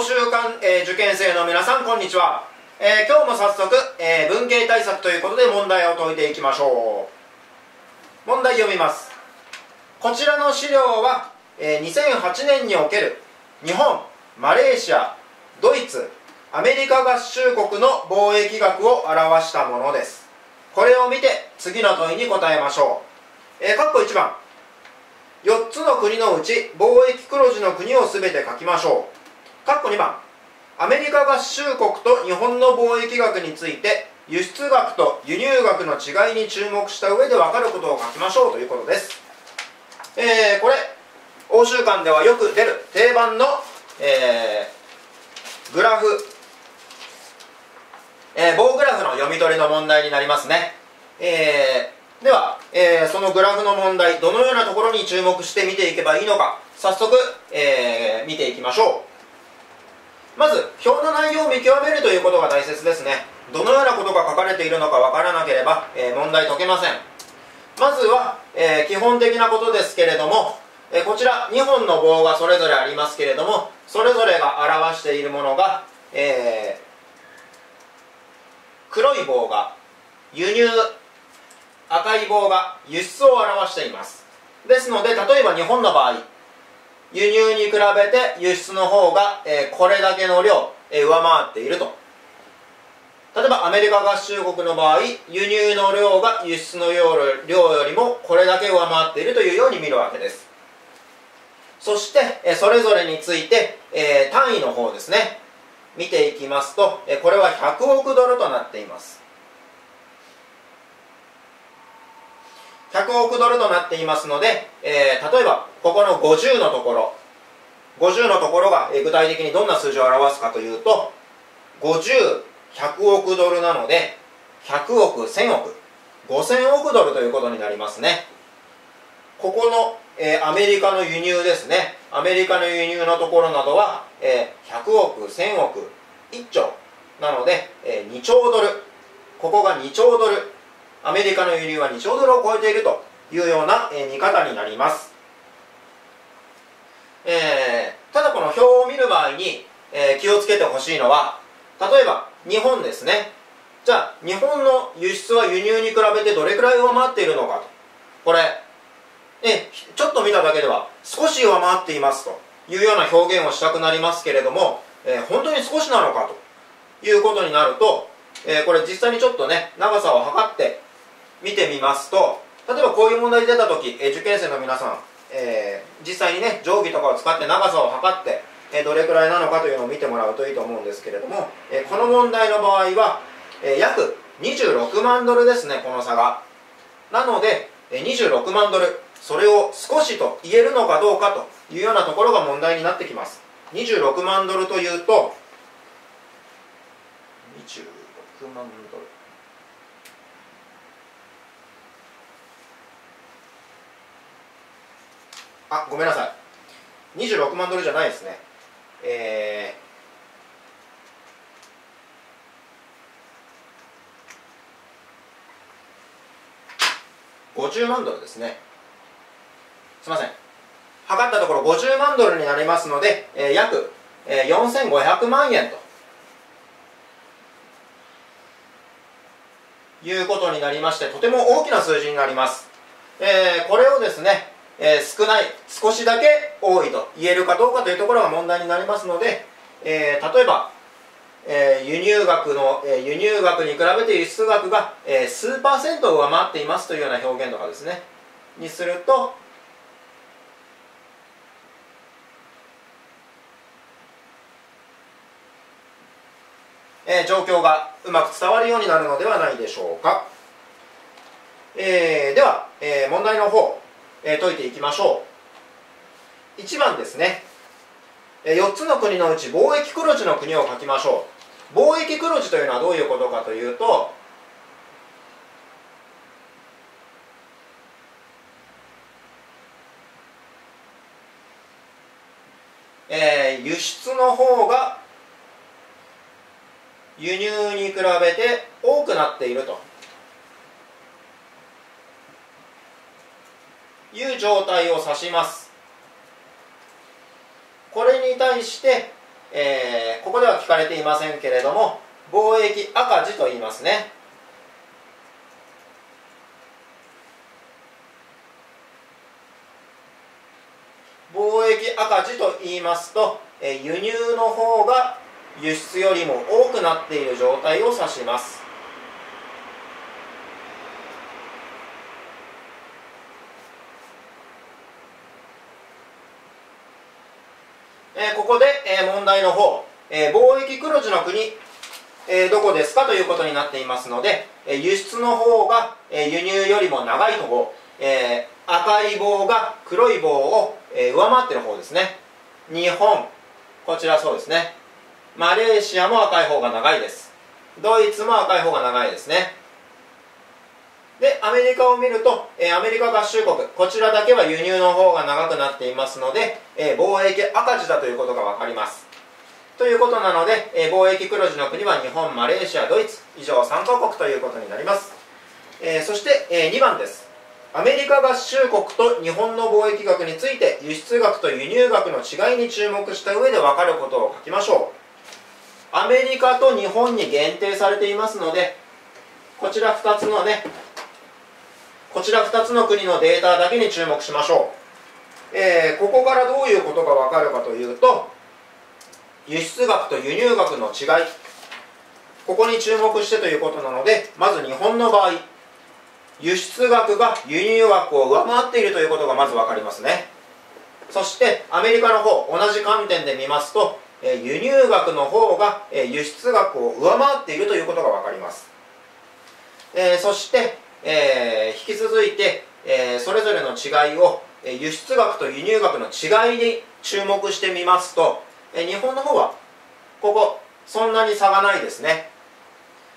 欧州間、えー受験生の皆さんこんにちは、えー今日も早速、えー文系対策ということで問題を解いていきましょう。問題読みます。こちらの資料は、え2008年における日本マレーシアドイツアメリカ合衆国の貿易額を表したものです。これを見て次の問いに答えましょう、えー、括弧1番。4つの国のうち貿易黒字の国を全て書きましょう。括弧2番。アメリカ合衆国と日本の貿易額について輸出額と輸入額の違いに注目した上で分かることを書きましょうということです。えー、これ欧州間ではよく出る定番の、えーグラフ、えー棒グラフの読み取りの問題になりますね。えーでは、えーそのグラフの問題どのようなところに注目して見ていけばいいのか早速、えー見ていきましょう。まず表の内容を見極めるということが大切ですね。どのようなことが書かれているのかわからなければ、えー問題解けません。まずは、えー基本的なことですけれども、えーこちら2本の棒がそれぞれありますけれどもそれぞれが表しているものが、え黒い棒が輸入赤い棒が輸出を表しています。ですので例えば日本の場合輸入に比べて輸出の方が、えーこれだけの量、えー上回っていると。例えばアメリカ合衆国の場合輸入の量が輸出の量よりもこれだけ上回っているというように見るわけです。そしてえーそれぞれについて、え単位の方ですね。見ていきますとえこれは100億ドルとなっています。100億ドルとなっていますので、えー例えばここの50のところ。50のところが具体的にどんな数字を表すかというと50100億ドルなので100億1000億。5000億ドルということになりますね。ここの、えーアメリカの輸入ですね。アメリカの輸入のところなどは、えー100億1000億1兆なので、えー2兆ドル。ここが2兆ドル。アメリカの輸入は2兆ドルを超えているというような、え見方になります、えーただこの表を見る場合に、えー気をつけてほしいのは例えば日本ですね。じゃあ日本の輸出は輸入に比べてどれくらい上回っているのかと。これえちょっと見ただけでは少し上回っていますというような表現をしたくなりますけれども、えー本当に少しなのかということになると、えーこれ実際にちょっとね長さを測って見てみますと例えばこういう問題出た時、えー受験生の皆さん、えー実際にね定規とかを使って長さを測って、えーどれくらいなのかというのを見てもらうといいと思うんですけれども、えーこの問題の場合は、えー約26万ドルですねこの差が。なのでえー26万ドルそれを少しと言えるのかどうかというようなところが問題になってきます。26万ドルというと26万ドル。あごめんなさい。26万ドルじゃないですね。えー、50万ドルですね。すいません。測ったところ50万ドルになりますので、えー約、えー4500万円と。いうことになりましてとても大きな数字になります、えーこれをですね、えー少ない少しだけ多いと言えるかどうかというところが問題になりますので、えー例えば、えー輸入額の、えー輸入額に比べて輸出額が、えー数パーセント上回っていますというような表現とかですね。にするとえ状況がうまく伝わるようになるのではないでしょうか、えーでは、えー問題の方、えー解いていきましょう。1番ですね、え4つの国のうち貿易黒字の国を書きましょう。貿易黒字というのはどういうことかというとえー輸出の方が輸入に比べて多くなっていると。いう状態を指します。これに対して、えー、ここでは聞かれていませんけれども貿易赤字と言いますね。貿易赤字と言いますと、え輸入の方が輸出よりも多くなっている状態を指します。えここで、え問題の方、え貿易黒字の国、えどこですか？ということになっていますので、え輸出の方が、え輸入よりも長いところ、え赤い棒が黒い棒を、え上回ってる方ですね。日本こちらそうですね。マレーシアも赤い方が長いです。ドイツも赤い方が長いですね。でアメリカを見ると、えー、アメリカ合衆国こちらだけは輸入の方が長くなっていますので、えー、貿易赤字だということが分かります。ということなので、えー、貿易黒字の国は日本マレーシアドイツ以上3カ国ということになります、えそして、え2番です。アメリカ合衆国と日本の貿易額について輸出額と輸入額の違いに注目した上で分かることを書きましょう。アメリカと日本に限定されていますのでこちら2つのねこちら2つの国のデータだけに注目しましょう、えー、ここからどういうことが分かるかというと輸出額と輸入額の違い。ここに注目してということなのでまず日本の場合輸出額が輸入額を上回っているということがまず分かりますね。そしてアメリカの方同じ観点で見ますと輸入額の方が輸出額を上回っているということが分かります。そしてえー、引き続いて、えー、それぞれの違いを、輸出額と輸入額の違いに注目してみますと、え日本の方はここそんなに差がないですね。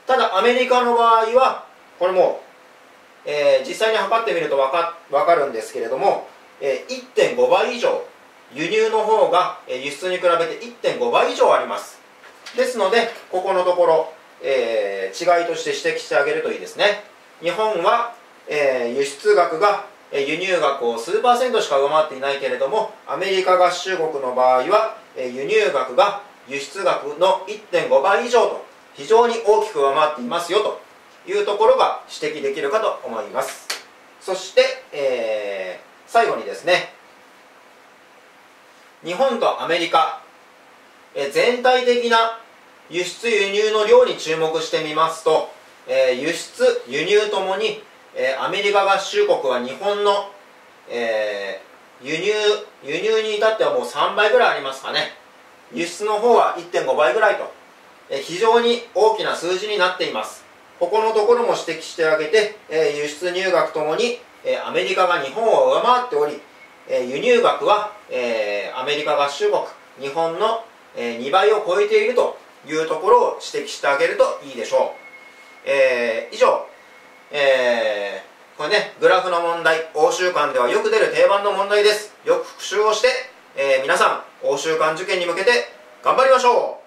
ただアメリカの場合はこれも、えー、実際に測ってみると分か分かるんですけれども、えー、1.5倍以上輸入の方が、輸出に比べて1.5倍以上あります。ですのでここのところ、えー、違いとして指摘してあげるといいですね。日本は、えー、輸出額が輸入額を数パーセントしか上回っていないけれどもアメリカ合衆国の場合は輸入額が輸出額の1.5倍以上と非常に大きく上回っていますよというところが指摘できるかと思います。そして、えー、最後にですね日本とアメリカ、え全体的な輸出輸入の量に注目してみますとえー、輸出輸入ともに、えー、アメリカ合衆国は日本の、えー、輸入輸入に至ってはもう3倍ぐらいありますかね。輸出の方は1.5倍ぐらいと、えー、非常に大きな数字になっています。ここのところも指摘してあげて、えー、輸出入額ともに、えー、アメリカが日本を上回っており、えー、輸入額は、えー、アメリカ合衆国日本の、えー、2倍を超えているというところを指摘してあげるといいでしょう。えー、以上、えー、これね、グラフの問題、欧州間ではよく出る定番の問題です。よく復習をして、えー、皆さん、欧州間受験に向けて頑張りましょう